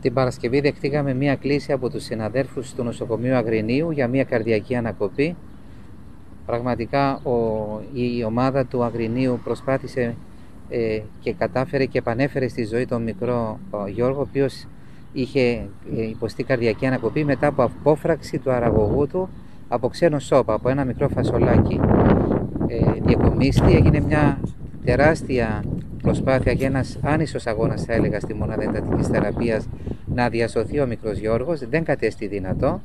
Την Παρασκευή δεχτήκαμε μία κλήση από τους συναδέρφους του νοσοκομείου Αγρινίου για μία καρδιακή ανακοπή. Πραγματικά ο, η ομάδα του Αγρινίου προσπάθησε ε, και κατάφερε και επανέφερε στη ζωή τον μικρό Γιώργο, ο οποίος είχε ε, υποστεί καρδιακή ανακοπή μετά από απόφραξη του αραγωγού του από ξένο σώπα, από ένα μικρό φασολάκι. Ε, διακομίστη έγινε μια τεράστια προσπάθεια και ένας άνισος αγώνας θα έλεγα στη μονάδα εντατικής θεραπείας να διασωθεί ο μικρός Γιώργος, δεν κατέστη δυνατό.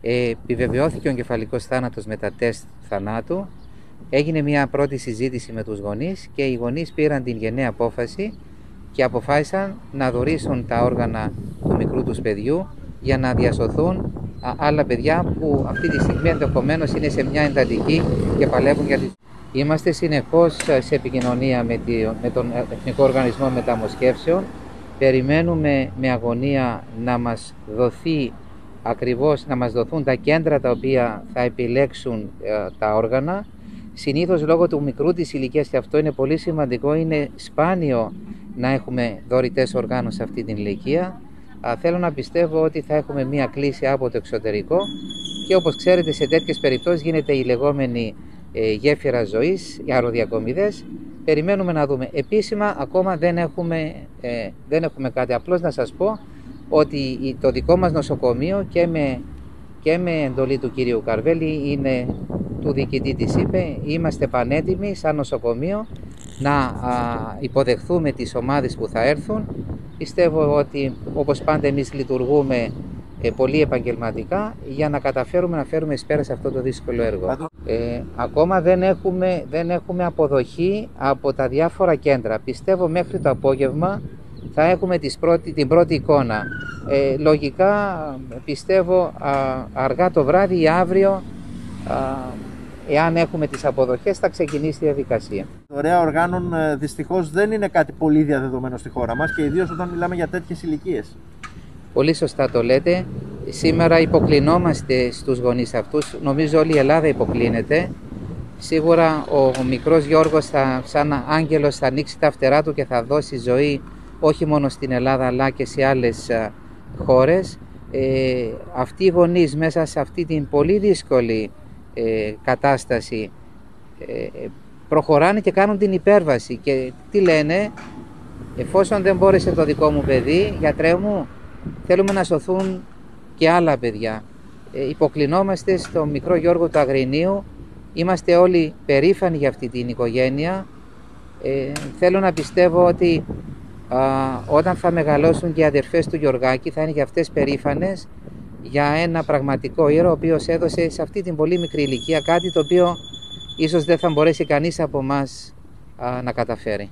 Ε, επιβεβαιώθηκε ο εγκεφαλικός θάνατος με τα τεστ θανάτου. Έγινε μια πρώτη συζήτηση με τους γονείς και οι γονείς πήραν την γενναία απόφαση και αποφάσισαν να δωρήσουν τα όργανα του μικρού τους παιδιού για να διασωθούν άλλα παιδιά που αυτή τη στιγμή ενδεχομένως είναι σε μια εντατική και παλεύουν για τη Είμαστε συνεχώς σε επικοινωνία με, με τον Εθνικό Οργανισμό Μεταμοσχεύσεων. Περιμένουμε με αγωνία να μας δοθεί ακριβώς, να μας δοθούν τα κέντρα τα οποία θα επιλέξουν ε, τα όργανα. Συνήθως λόγω του μικρού της ηλικίας και αυτό είναι πολύ σημαντικό, είναι σπάνιο να έχουμε δωρητές οργάνων σε αυτή την ηλικία. θέλω να πιστεύω ότι θα έχουμε μία κλίση από το εξωτερικό και όπως ξέρετε σε τέτοιες περιπτώσεις γίνεται η λεγόμενη ε, γέφυρα ζωής, οι αεροδιακομιδές. Περιμένουμε να δούμε. Επίσημα ακόμα δεν έχουμε, ε, δεν έχουμε κάτι. Απλώς να σας πω ότι το δικό μας νοσοκομείο και με, και με εντολή του κυρίου Καρβέλη είναι του διοικητή της είπε είμαστε πανέτοιμοι σαν νοσοκομείο να υποδεχθούμε τις ομάδες που θα έρθουν. Πιστεύω ότι όπως πάντα εμείς λειτουργούμε ε, πολύ επαγγελματικά για να καταφέρουμε να φέρουμε εις πέρας σε αυτό το δύσκολο έργο. Ε, ακόμα δεν έχουμε, δεν έχουμε αποδοχή από τα διάφορα κέντρα. Πιστεύω μέχρι το απόγευμα θα έχουμε τις πρώτη, την πρώτη εικόνα. Ε, λογικά πιστεύω αργά το βράδυ ή αύριο εάν έχουμε τις αποδοχές θα ξεκινήσει η διαδικασία. Ωραία οργάνων ε, δυστυχώς δεν είναι κάτι πολύ διαδεδομένο στη χώρα μας και ιδίως όταν μιλάμε για τέτοιες ηλικίες. Πολύ σωστά το λέτε. Σήμερα υποκλεινόμαστε στους γονείς αυτούς. Νομίζω όλη η Ελλάδα υποκλίνεται. Σίγουρα ο μικρός Γιώργος θα, σαν άγγελος θα ανοίξει τα φτερά του και θα δώσει ζωή όχι μόνο στην Ελλάδα αλλά και σε άλλες χώρες. Ε, αυτοί οι γονείς μέσα σε αυτή την πολύ δύσκολη ε, κατάσταση ε, προχωράνε και κάνουν την υπέρβαση και τι λένε; Εφόσον δεν μπόρεσε το δικό μου παιδί γιατρέ μου Θέλουμε να σωθούν και άλλα παιδιά. Ε, υποκλεινόμαστε στο μικρό Γιώργο του Αγρινίου. Είμαστε όλοι περήφανοι για αυτή την οικογένεια. Ε, θέλω να πιστεύω ότι όταν θα μεγαλώσουν και οι αδερφές του Γιωργάκη θα είναι και αυτές περήφανες για ένα πραγματικό ήρωα ο οποίος έδωσε σε αυτή την πολύ μικρή ηλικία κάτι το οποίο ίσως δεν θα μπορέσει κανείς από εμάς να καταφέρει.